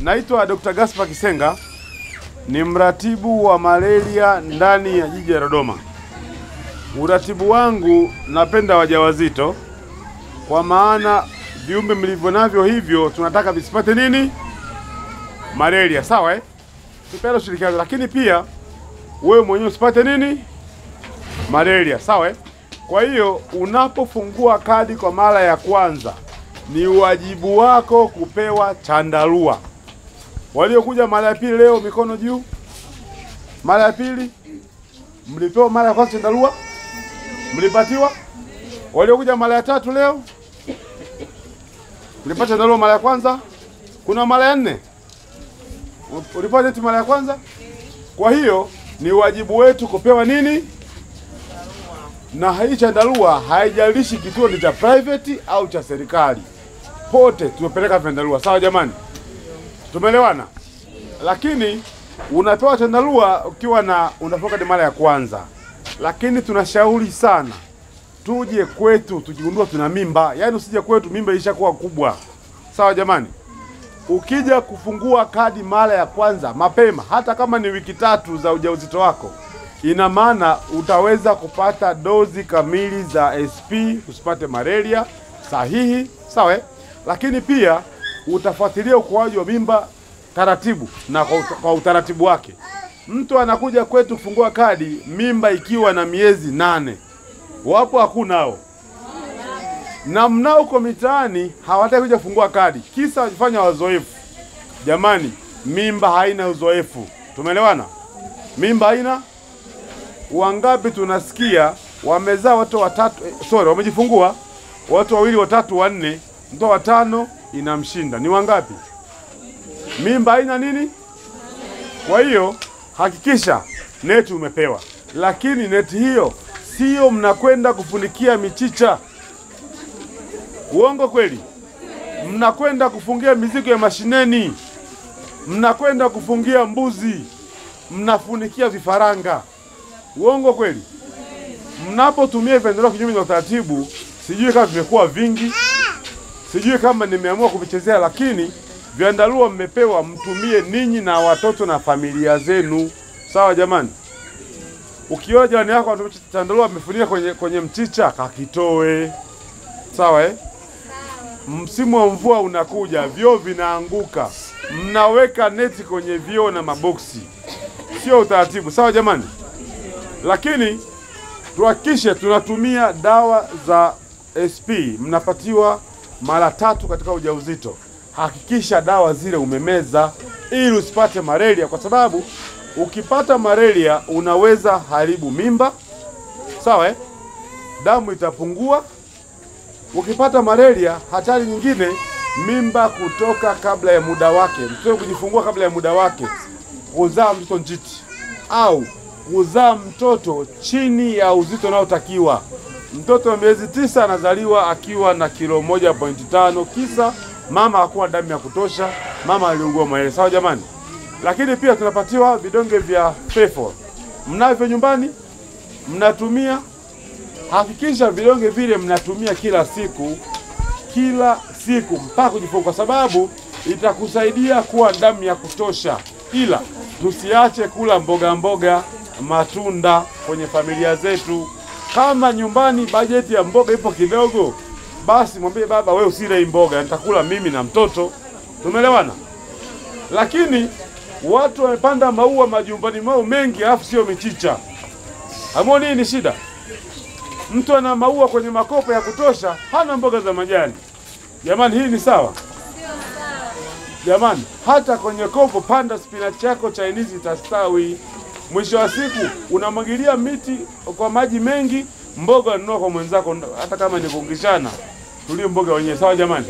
Naitwa Dr. Gaspar Kisenga, ni mratibu wa malaria ndani ya jiji la Dodoma. Uratibu wangu napenda wajawazito, kwa maana viumbe mlivyo navyo hivyo tunataka visipate nini? Malaria, sawa eh? Tupende ushirikiano, lakini pia wewe mwenyewe usipate nini? Malaria, sawa eh? Kwa hiyo unapofungua kadi kwa mara ya kwanza, ni wajibu wako kupewa chandarua. Waliokuja mara ya pili leo, mikono juu. Mara ya pili mlipewa mara ya kwanza chandarua, mlipatiwa. Waliokuja mara ya tatu leo, mlipata chandarua mara ya kwanza. Kuna mara ya nne, ulipata eti mara ya kwanza. Kwa hiyo ni wajibu wetu kupewa nini? na hii chandarua haijalishi kituo ni cha private au cha serikali, pote tumepeleka vyandarua. Sawa jamani, tumeelewana? Lakini unapewa chandarua ukiwa na unafoka kadi mara ya kwanza, lakini tunashauri sana tuje kwetu tujigundua tuna mimba, yaani usije kwetu mimba ilishakuwa kubwa. Sawa jamani, ukija kufungua kadi mara ya kwanza mapema, hata kama ni wiki tatu za ujauzito wako ina maana utaweza kupata dozi kamili za SP, usipate malaria sahihi, sawa. Lakini pia utafuatilia ukuaji wa mimba taratibu na kwa, uta, kwa utaratibu wake. Mtu anakuja kwetu kufungua kadi mimba ikiwa na miezi nane, wapo hakunao, na mnao uko mitaani hawataki kuja kufungua kadi, kisa wajifanya wazoefu. Jamani, mimba haina uzoefu, tumeelewana? Mimba haina Wangapi tunasikia wamezaa watu watatu eh, sorry, wamejifungua watu wawili watatu wanne, mtoto watano inamshinda. Ni wangapi? Mimba haina nini? Kwa hiyo hakikisha neti umepewa, lakini neti hiyo sio mnakwenda kufunikia michicha. Uongo kweli? Mnakwenda kufungia mizigo ya mashineni, mnakwenda kufungia mbuzi, mnafunikia vifaranga. Uongo kweli? Mnapotumia vyandarua kinyume na utaratibu, sijui kama vimekuwa vingi, sijui kama nimeamua kuvichezea, lakini vyandarua mmepewa, mtumie ninyi na watoto na familia zenu. Sawa jamani? Ukiona jirani yako chandarua amefunika kwenye, kwenye mchicha, kakitoe. Sawa eh? Msimu wa mvua unakuja, vyoo vinaanguka, mnaweka neti kwenye vyoo na maboksi, sio utaratibu. Sawa jamani? lakini tuhakikishe tunatumia dawa za SP. Mnapatiwa mara tatu katika ujauzito. Hakikisha dawa zile umemeza ili usipate malaria, kwa sababu ukipata malaria unaweza haribu mimba, sawa eh? Damu itapungua. Ukipata malaria, hatari nyingine, mimba kutoka kabla ya muda wake, mtoto kujifungua kabla ya muda wake, kuzaa mtoto njiti au kuzaa mtoto chini ya uzito unaotakiwa. Mtoto wa miezi tisa anazaliwa akiwa na kilo moja pointi tano kisa mama hakuwa damu ya kutosha, mama aliugua mwele. Sawa jamani? Lakini pia tunapatiwa vidonge vya Fefor, mnavyo nyumbani, mnatumia. Hakikisha vidonge vile mnatumia kila siku, kila siku mpaka kujifungua, kwa sababu itakusaidia kuwa damu ya kutosha, ila tusiache kula mboga mboga matunda kwenye familia zetu. Kama nyumbani bajeti ya mboga ipo kidogo, basi mwambie baba, we usile hii mboga, nitakula mimi na mtoto. Tumeelewana? Lakini watu wamepanda maua majumbani mwao mengi, alafu sio michicha. Hamoni hii ni shida? Mtu ana maua kwenye makopo ya kutosha, hana mboga za majani. Jamani, hii ni sawa? Jamani, hata kwenye kopo panda spinachi yako Chinese itastawi. Mwisho wa siku unamwagilia miti kwa maji mengi, mboga unanunua kwa mwenzako, hata kama ni kuungishana. tulio mboga wenyewe. Sawa jamani?